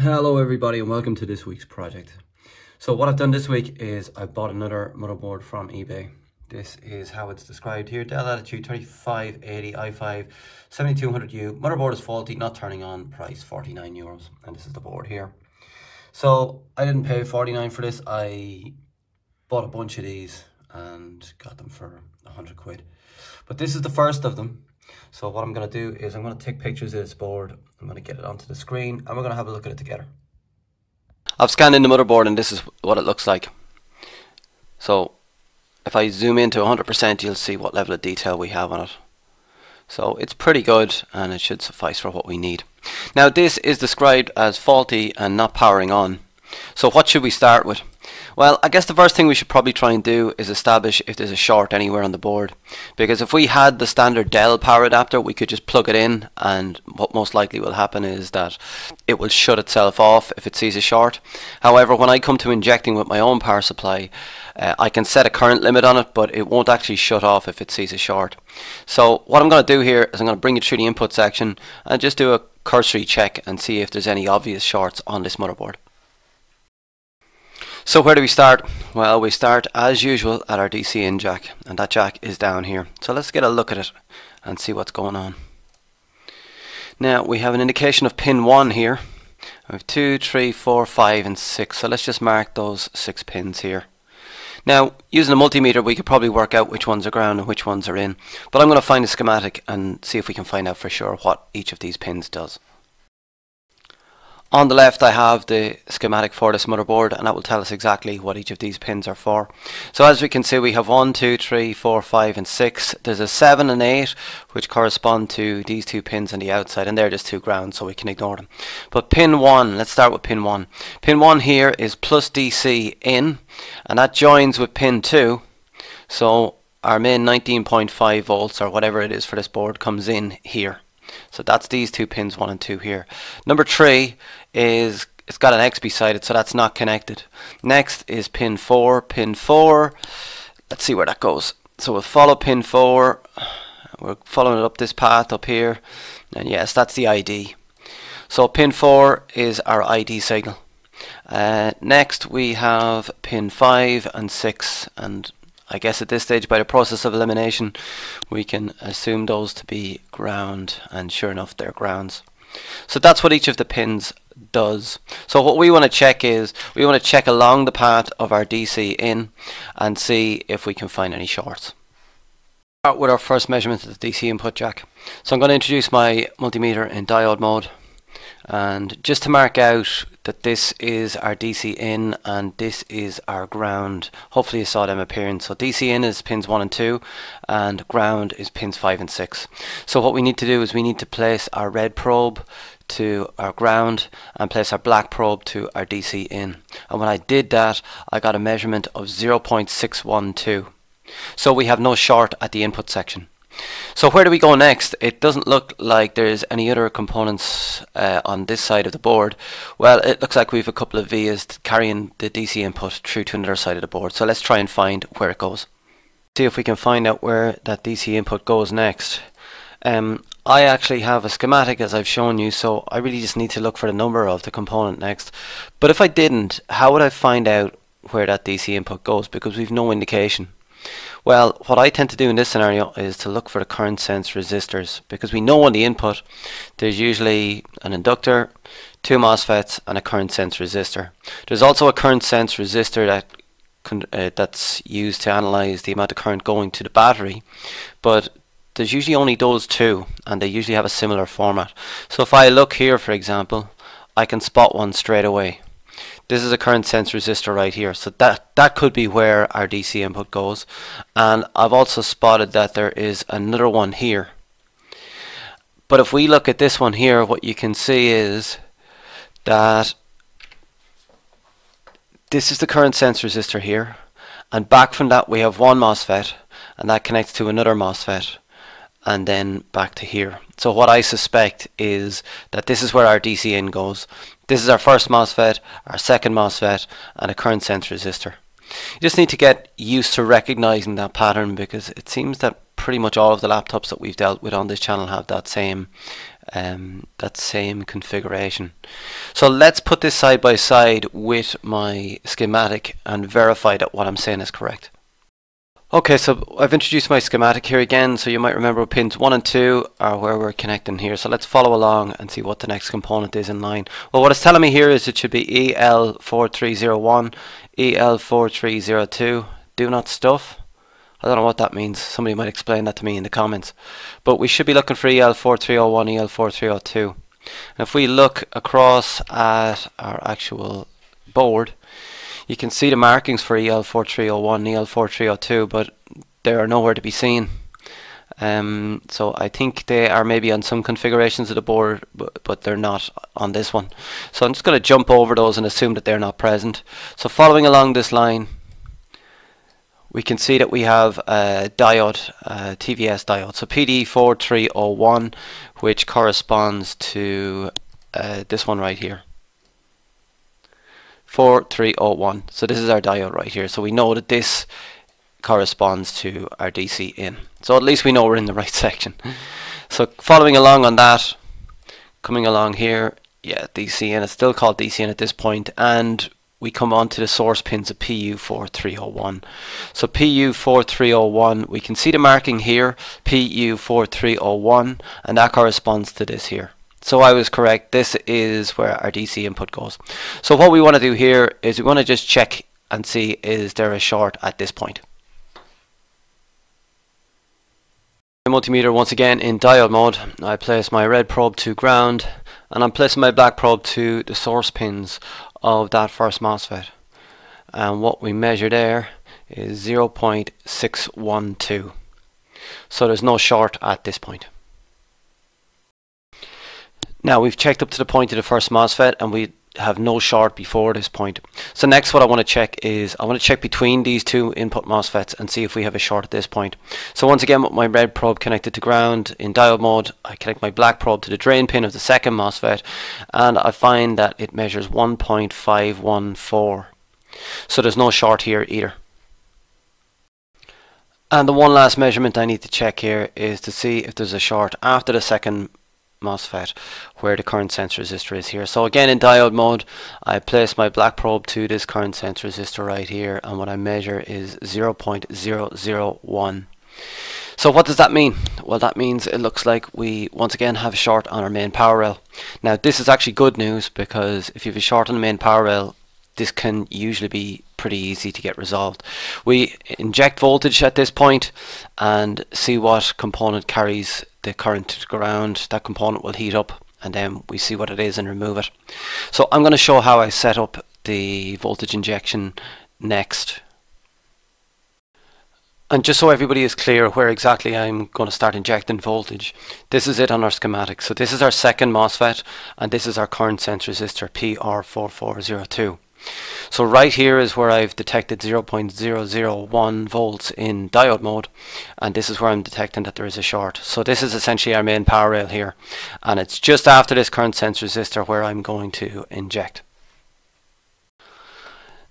Hello everybody and welcome to this week's project. So what I've done this week is I bought another motherboard from eBay. This is how it's described here. Dell Latitude 3580 i5 7200U. Motherboard is faulty, not turning on, price 49 euros. And this is the board here. So I didn't pay 49 for this. I bought a bunch of these and got them for 100 quid. But this is the first of them. So what I'm going to do is I'm going to take pictures of this board. I'm going to get it onto the screen and we're going to have a look at it together. I've scanned in the motherboard and this is what it looks like. So if I zoom into 100% you'll see what level of detail we have on it. So it's pretty good and it should suffice for what we need. Now this is described as faulty and not powering on. So what should we start with? Well, I guess the first thing we should probably try and do is establish if there's a short anywhere on the board. Because if we had the standard Dell power adapter, we could just plug it in and what most likely will happen is that it will shut itself off if it sees a short. However, when I come to injecting with my own power supply, uh, I can set a current limit on it, but it won't actually shut off if it sees a short. So what I'm going to do here is I'm going to bring it through the input section and just do a cursory check and see if there's any obvious shorts on this motherboard. So where do we start? Well, we start as usual at our DC in jack, and that jack is down here. So let's get a look at it and see what's going on. Now we have an indication of pin 1 here. We have 2, 3, 4, 5 and 6. So let's just mark those 6 pins here. Now, using a multimeter, we could probably work out which ones are ground and which ones are in. But I'm going to find a schematic and see if we can find out for sure what each of these pins does. On the left I have the schematic for this motherboard and that will tell us exactly what each of these pins are for. So as we can see we have 1, 2, 3, 4, 5 and 6. There's a 7 and 8 which correspond to these two pins on the outside and they're just two grounds so we can ignore them. But pin 1, let's start with pin 1. Pin 1 here is plus DC in and that joins with pin 2. So our main 19.5 volts or whatever it is for this board comes in here. So that's these two pins, one and two here. Number three is it's got an X beside it, so that's not connected. Next is pin four. Pin four. Let's see where that goes. So we'll follow pin four. We're following it up this path up here, and yes, that's the ID. So pin four is our ID signal. Uh, next we have pin 5 and 6 and I guess at this stage by the process of elimination we can assume those to be ground and sure enough they're grounds. So that's what each of the pins does. So what we want to check is we want to check along the path of our DC in and see if we can find any shorts. Start with our first measurement of the DC input jack. So I'm going to introduce my multimeter in diode mode and just to mark out that this is our DC in and this is our ground. Hopefully you saw them appearing. So DC in is pins 1 and 2 and ground is pins 5 and 6 so what we need to do is we need to place our red probe to our ground and place our black probe to our DC in and when I did that I got a measurement of 0.612 so we have no short at the input section so where do we go next? It doesn't look like there's any other components uh, on this side of the board. Well, it looks like we have a couple of vias carrying the DC input through to another side of the board. So let's try and find where it goes. See if we can find out where that DC input goes next. Um, I actually have a schematic as I've shown you, so I really just need to look for the number of the component next. But if I didn't, how would I find out where that DC input goes? Because we've no indication. Well, what I tend to do in this scenario is to look for the current sense resistors because we know on the input there's usually an inductor, two MOSFETs and a current sense resistor. There's also a current sense resistor that uh, that's used to analyze the amount of current going to the battery but there's usually only those two and they usually have a similar format. So if I look here for example I can spot one straight away this is a current sense resistor right here so that that could be where our DC input goes and I've also spotted that there is another one here but if we look at this one here what you can see is that this is the current sense resistor here and back from that we have one MOSFET and that connects to another MOSFET and then back to here. So what I suspect is that this is where our DC in goes. This is our first MOSFET, our second MOSFET, and a current sense resistor. You just need to get used to recognizing that pattern because it seems that pretty much all of the laptops that we've dealt with on this channel have that same um, that same configuration. So let's put this side by side with my schematic and verify that what I'm saying is correct. Okay, so I've introduced my schematic here again, so you might remember pins 1 and 2 are where we're connecting here. So let's follow along and see what the next component is in line. Well, what it's telling me here is it should be EL4301, EL4302, do not stuff. I don't know what that means. Somebody might explain that to me in the comments. But we should be looking for EL4301, EL4302. And if we look across at our actual board, you can see the markings for EL4301 and EL4302, but they are nowhere to be seen. Um, so I think they are maybe on some configurations of the board, but, but they're not on this one. So I'm just going to jump over those and assume that they're not present. So following along this line, we can see that we have a diode, a TVS diode. So PD4301, which corresponds to uh, this one right here. 4301. So this is our diode right here. So we know that this corresponds to our DC in. So at least we know we're in the right section. So following along on that, coming along here, yeah, DC in. It's still called DC in at this point, and we come on to the source pins of PU4301. So PU4301, we can see the marking here, PU4301, and that corresponds to this here. So I was correct. This is where our DC input goes. So what we want to do here is we want to just check and see is there a short at this point. The multimeter once again in diode mode. I place my red probe to ground and I'm placing my black probe to the source pins of that first MOSFET. And what we measure there is 0.612. So there's no short at this point. Now we've checked up to the point of the first MOSFET and we have no short before this point. So next what I want to check is I want to check between these two input MOSFETs and see if we have a short at this point. So once again with my red probe connected to ground in diode mode I connect my black probe to the drain pin of the second MOSFET and I find that it measures 1.514. So there's no short here either. And the one last measurement I need to check here is to see if there's a short after the second MOSFET where the current sense resistor is here. So again in diode mode I place my black probe to this current sense resistor right here and what I measure is 0.001. So what does that mean? Well that means it looks like we once again have a short on our main power rail. Now this is actually good news because if you have a short on the main power rail this can usually be pretty easy to get resolved. We inject voltage at this point and see what component carries the current to ground. That component will heat up and then we see what it is and remove it. So I'm going to show how I set up the voltage injection next. And just so everybody is clear where exactly I'm going to start injecting voltage, this is it on our schematic. So this is our second MOSFET and this is our current sense resistor PR4402. So right here is where I've detected 0.001 volts in diode mode and this is where I'm detecting that there is a short. So this is essentially our main power rail here and it's just after this current sense resistor where I'm going to inject.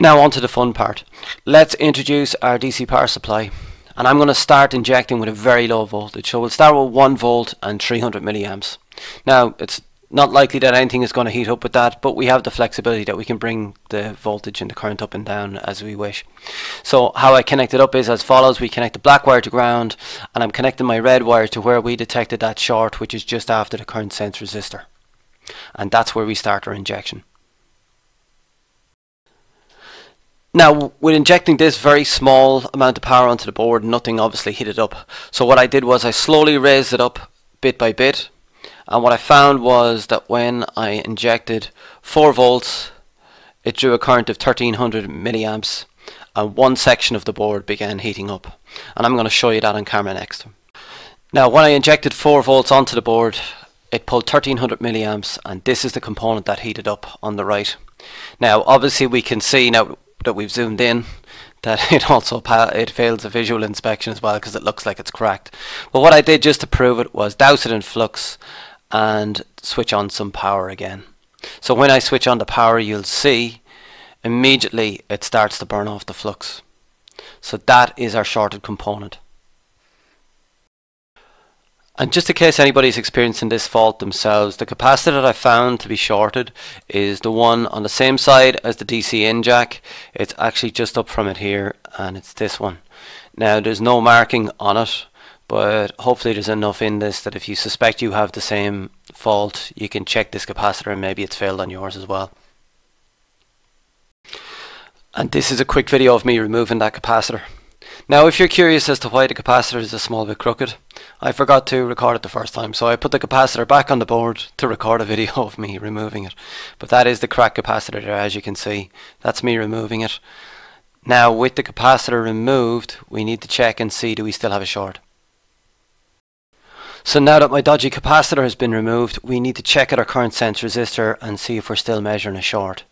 Now on to the fun part. Let's introduce our DC power supply and I'm going to start injecting with a very low voltage. So we'll start with 1 volt and 300 milliamps. Now it's not likely that anything is going to heat up with that, but we have the flexibility that we can bring the voltage and the current up and down as we wish. So how I connect it up is as follows. We connect the black wire to ground, and I'm connecting my red wire to where we detected that short, which is just after the current sense resistor. And that's where we start our injection. Now, with injecting this very small amount of power onto the board, nothing obviously heated up. So what I did was I slowly raised it up bit by bit and what I found was that when I injected 4 volts it drew a current of 1300 milliamps and one section of the board began heating up and I'm going to show you that on camera next. Now when I injected 4 volts onto the board it pulled 1300 milliamps and this is the component that heated up on the right. Now obviously we can see now that we've zoomed in that it also it fails a visual inspection as well because it looks like it's cracked. But what I did just to prove it was douse it in flux and switch on some power again. So when I switch on the power you'll see immediately it starts to burn off the flux. So that is our shorted component. And just in case anybody's experiencing this fault themselves, the capacitor that I found to be shorted is the one on the same side as the DC in jack. It's actually just up from it here and it's this one. Now there's no marking on it but hopefully there's enough in this that if you suspect you have the same fault you can check this capacitor and maybe it's failed on yours as well. And this is a quick video of me removing that capacitor. Now if you're curious as to why the capacitor is a small bit crooked, I forgot to record it the first time so I put the capacitor back on the board to record a video of me removing it. But that is the cracked capacitor there as you can see. That's me removing it. Now with the capacitor removed we need to check and see do we still have a short. So now that my dodgy capacitor has been removed, we need to check at our current sense resistor and see if we're still measuring a short.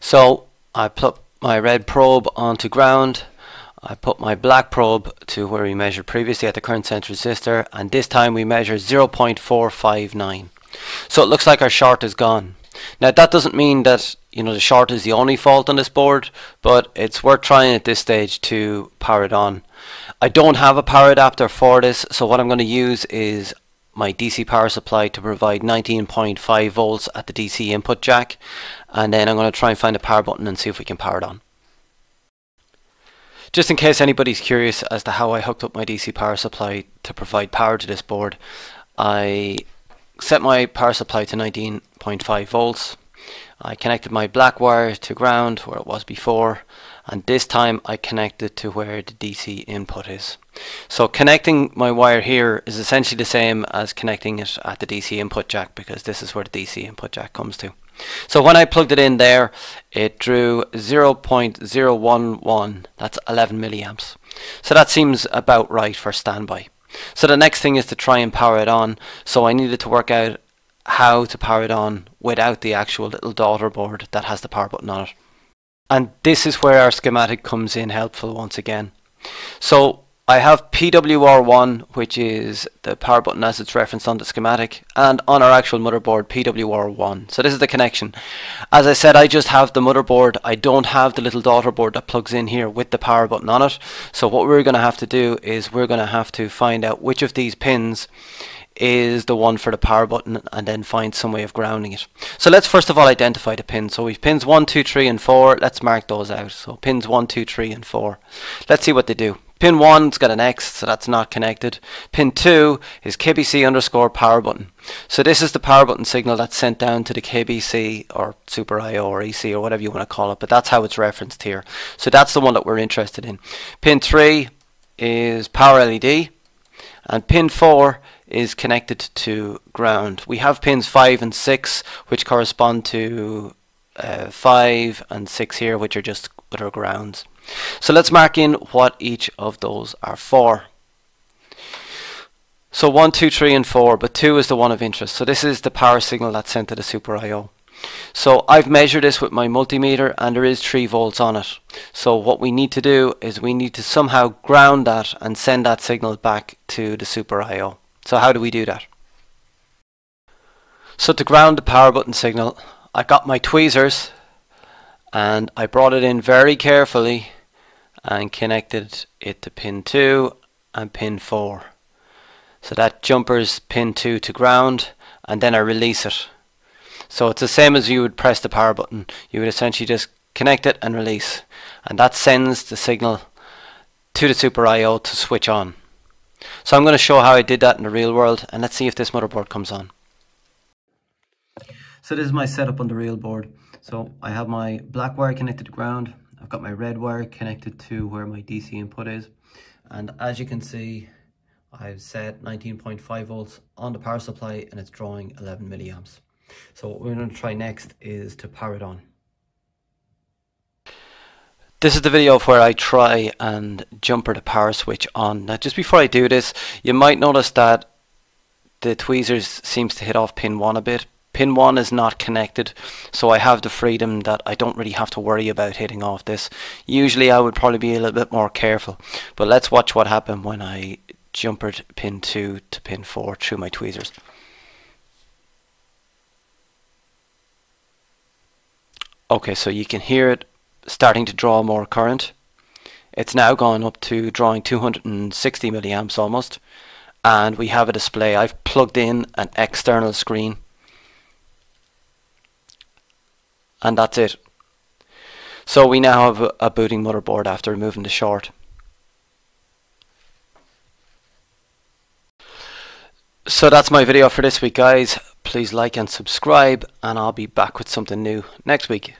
So I put my red probe onto ground, I put my black probe to where we measured previously at the current sense resistor and this time we measure 0.459. So it looks like our short is gone. Now that doesn't mean that you know the short is the only fault on this board, but it's worth trying at this stage to power it on. I don't have a power adapter for this, so what I'm going to use is my DC power supply to provide 19.5 volts at the DC input jack, and then I'm going to try and find a power button and see if we can power it on. Just in case anybody's curious as to how I hooked up my DC power supply to provide power to this board, I set my power supply to 19.5 volts. I connected my black wire to ground where it was before and this time I connected to where the DC input is. So connecting my wire here is essentially the same as connecting it at the DC input jack because this is where the DC input jack comes to. So when I plugged it in there it drew 0.011 that's 11 milliamps. So that seems about right for standby. So the next thing is to try and power it on. So I needed to work out how to power it on without the actual little daughter board that has the power button on it. And this is where our schematic comes in helpful once again. So I have PWR1, which is the power button as it's referenced on the schematic, and on our actual motherboard, PWR1. So this is the connection. As I said, I just have the motherboard. I don't have the little daughter board that plugs in here with the power button on it. So what we're going to have to do is we're going to have to find out which of these pins is the one for the power button and then find some way of grounding it. So let's first of all identify the pins. So we've pins 1, 2, 3 and 4. Let's mark those out. So pins 1, 2, 3 and 4. Let's see what they do. Pin 1's got an X, so that's not connected. Pin 2 is KBC underscore power button. So this is the power button signal that's sent down to the KBC or Super IO or EC or whatever you want to call it, but that's how it's referenced here. So that's the one that we're interested in. Pin 3 is power LED and pin 4 is connected to ground. We have pins 5 and 6 which correspond to uh, 5 and 6 here which are just other grounds. So let's mark in what each of those are for. So 1, 2, 3 and 4 but 2 is the one of interest. So this is the power signal that's sent to the Super I.O. So I've measured this with my multimeter and there is 3 volts on it. So what we need to do is we need to somehow ground that and send that signal back to the Super I.O. So how do we do that? So to ground the power button signal, I got my tweezers and I brought it in very carefully and connected it to pin 2 and pin 4. So that jumpers pin 2 to ground and then I release it. So it's the same as you would press the power button. You would essentially just connect it and release and that sends the signal to the Super I.O. to switch on. So I'm going to show how I did that in the real world and let's see if this motherboard comes on. So this is my setup on the real board. So I have my black wire connected to ground. I've got my red wire connected to where my DC input is. And as you can see, I've set 19.5 volts on the power supply and it's drawing 11 milliamps. So what we're going to try next is to power it on. This is the video of where I try and jumper the power switch on. Now just before I do this, you might notice that the tweezers seems to hit off pin 1 a bit. Pin 1 is not connected, so I have the freedom that I don't really have to worry about hitting off this. Usually I would probably be a little bit more careful, but let's watch what happened when I jumpered pin 2 to pin 4 through my tweezers. Okay, so you can hear it starting to draw more current. It's now gone up to drawing 260 milliamps almost and we have a display. I've plugged in an external screen and that's it. So we now have a, booting motherboard after removing the short. So that's my video for this week guys. Please like and subscribe and I'll be back with something new next week.